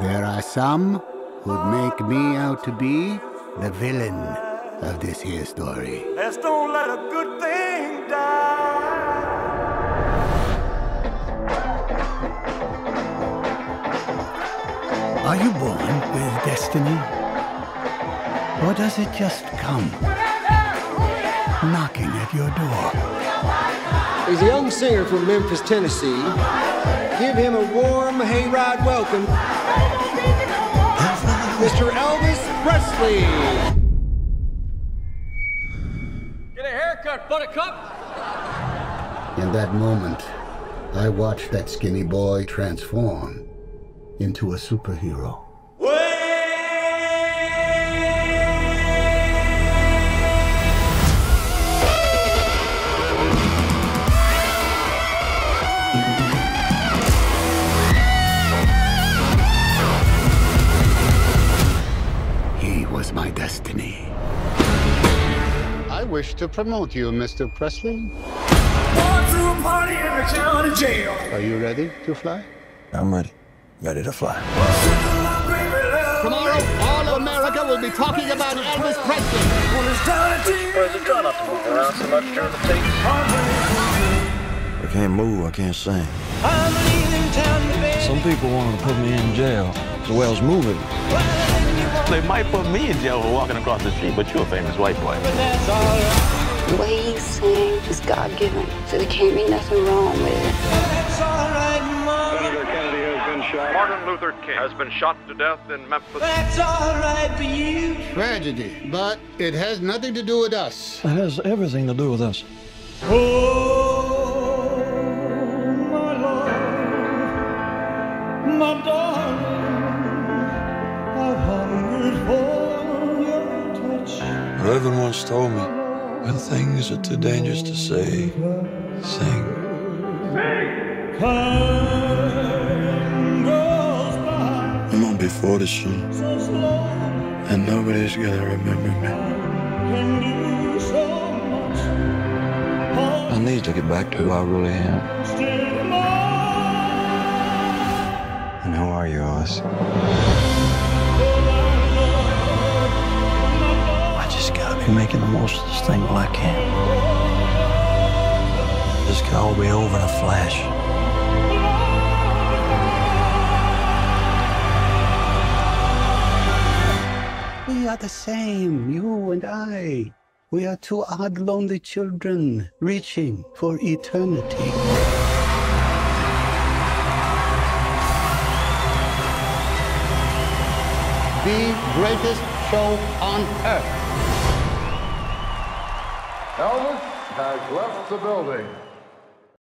There are some who'd make me out to be the villain of this here story. Let's don't let a good thing die. Are you born with destiny? Or does it just come knocking at your door? He's a young singer from Memphis, Tennessee. Give him a warm hayride welcome, Mr. Elvis Presley. Get a haircut, buttercup. In that moment, I watched that skinny boy transform into a superhero. He was my destiny. I wish to promote you, Mr. Presley. Going to a party in the county jail. Are you ready to fly? I'm ready. Ready to fly. Tomorrow, all of America will be talking about Elvis Presley. President, try not to move around so much during the tape. I can't move. I can't sing. Some people wanted to put me in jail as well as moving. They might put me in jail for walking across the street, but you're a famous white boy. The way he sang is God given, so there can't be nothing wrong with it. Senator Kennedy has been shot. Martin Luther King has been shot to death in Memphis. That's all right for you. Tragedy, but it has nothing to do with us. It has everything to do with us. Oh. Reverend once told me, when things are too dangerous to say, sing. I'm gonna be 40 soon, and nobody's gonna remember me. I need to get back to who I really am. Oz? I just gotta be making the most of this thing while I can. This could all be over in a flash. We are the same, you and I. We are two odd, lonely children reaching for eternity. The greatest show on earth. Elvis has left the building.